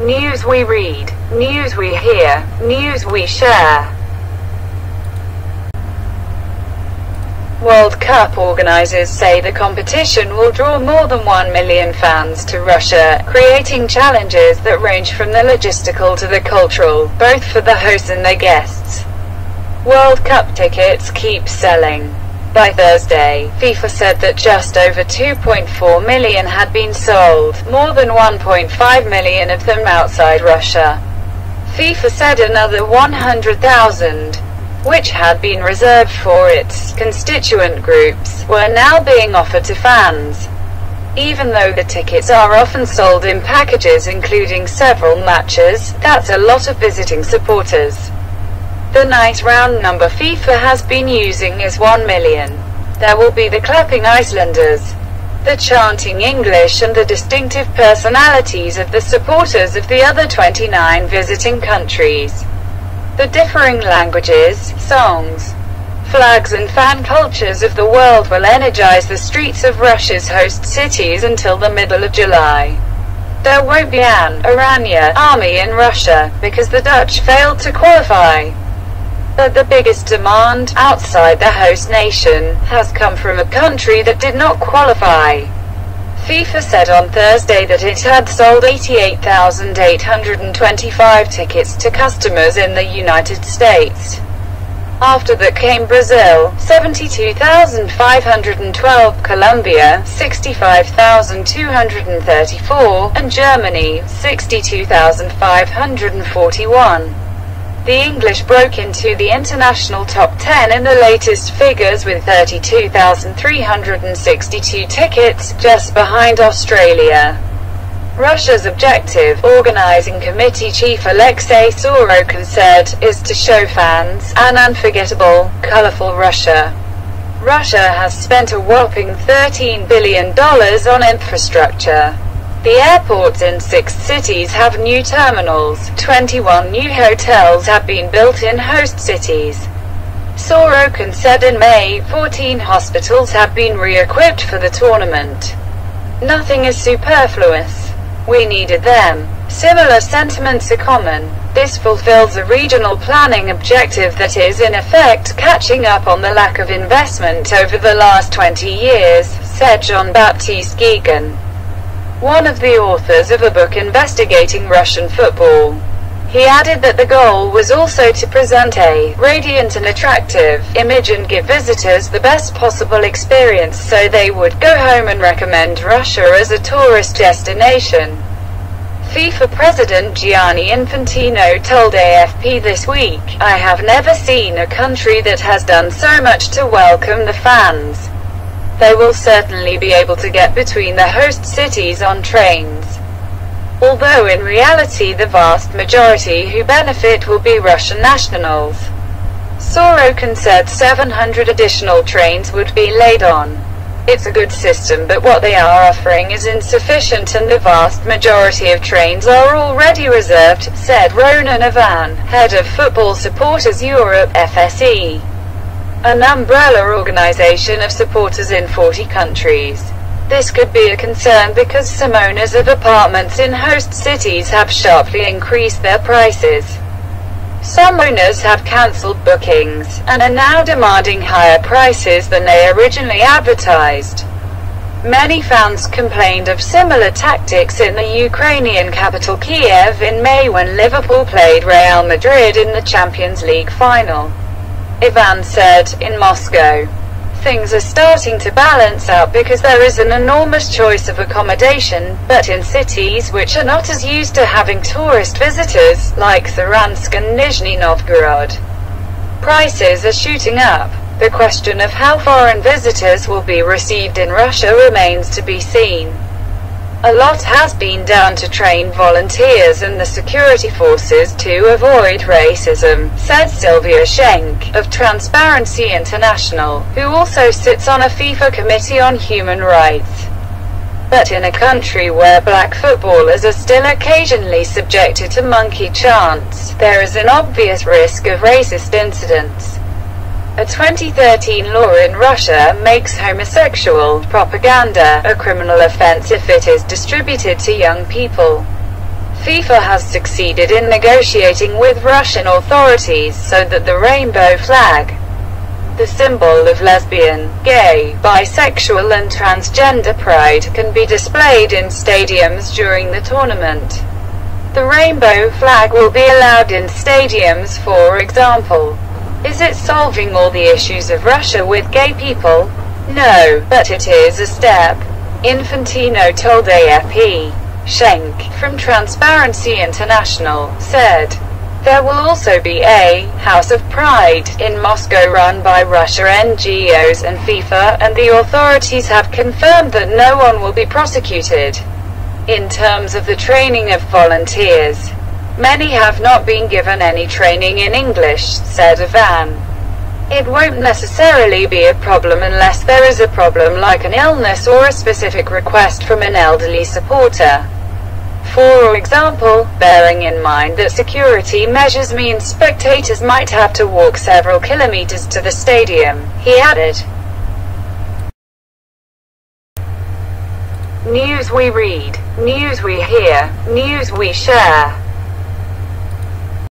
News we read, news we hear, news we share. World Cup organizers say the competition will draw more than 1 million fans to Russia, creating challenges that range from the logistical to the cultural, both for the hosts and their guests. World Cup tickets keep selling. By Thursday, FIFA said that just over 2.4 million had been sold, more than 1.5 million of them outside Russia. FIFA said another 100,000 which had been reserved for its constituent groups, were now being offered to fans. Even though the tickets are often sold in packages including several matches, that's a lot of visiting supporters. The night round number FIFA has been using is 1 million. There will be the clapping Icelanders, the chanting English and the distinctive personalities of the supporters of the other 29 visiting countries. The differing languages, songs, flags and fan cultures of the world will energize the streets of Russia's host cities until the middle of July. There won't be an Oranje army in Russia, because the Dutch failed to qualify. But the biggest demand, outside the host nation, has come from a country that did not qualify. FIFA said on Thursday that it had sold 88,825 tickets to customers in the United States. After that came Brazil, 72,512, Colombia, 65,234, and Germany, 62,541. The English broke into the international top 10 in the latest figures with 32,362 tickets, just behind Australia. Russia's objective, organizing committee chief Alexei Sorokin said, is to show fans an unforgettable, colorful Russia. Russia has spent a whopping $13 billion on infrastructure. The airports in six cities have new terminals, 21 new hotels have been built in host cities. Sorokin said in May, 14 hospitals have been re-equipped for the tournament. Nothing is superfluous. We needed them. Similar sentiments are common. This fulfills a regional planning objective that is in effect catching up on the lack of investment over the last 20 years, said Jean-Baptiste Guégan one of the authors of a book investigating Russian football. He added that the goal was also to present a radiant and attractive image and give visitors the best possible experience so they would go home and recommend Russia as a tourist destination. FIFA President Gianni Infantino told AFP this week, I have never seen a country that has done so much to welcome the fans. They will certainly be able to get between the host cities on trains. Although in reality the vast majority who benefit will be Russian nationals. Sorokin said 700 additional trains would be laid on. It's a good system but what they are offering is insufficient and the vast majority of trains are already reserved, said Ronan Evain, head of Football Supporters Europe, FSE an umbrella organization of supporters in 40 countries. This could be a concern because some owners of apartments in host cities have sharply increased their prices. Some owners have cancelled bookings, and are now demanding higher prices than they originally advertised. Many fans complained of similar tactics in the Ukrainian capital Kiev in May when Liverpool played Real Madrid in the Champions League final. Evain said, in Moscow. Things are starting to balance out because there is an enormous choice of accommodation, but in cities which are not as used to having tourist visitors, like Saransk and Nizhny Novgorod, prices are shooting up. The question of how foreign visitors will be received in Russia remains to be seen. A lot has been done to train volunteers and the security forces to avoid racism, said Sylvia Schenk, of Transparency International, who also sits on a FIFA Committee on Human Rights. But in a country where black footballers are still occasionally subjected to monkey chants, there is an obvious risk of racist incidents. A 2013 law in Russia makes homosexual propaganda a criminal offense if it is distributed to young people. FIFA has succeeded in negotiating with Russian authorities so that the rainbow flag, the symbol of lesbian, gay, bisexual and transgender pride, can be displayed in stadiums during the tournament. The rainbow flag will be allowed in stadiums for example. Is it solving all the issues of Russia with gay people? No, but it is a step. Infantino told AFP. Schenk, from Transparency International, said, there will also be a House of Pride in Moscow run by Russia NGOs and FIFA, and the authorities have confirmed that no one will be prosecuted. In terms of the training of volunteers, many have not been given any training in English, said Evain. It won't necessarily be a problem unless there is a problem like an illness or a specific request from an elderly supporter. For example, bearing in mind that security measures mean spectators might have to walk several kilometers to the stadium, he added. News we read, news we hear, news we share.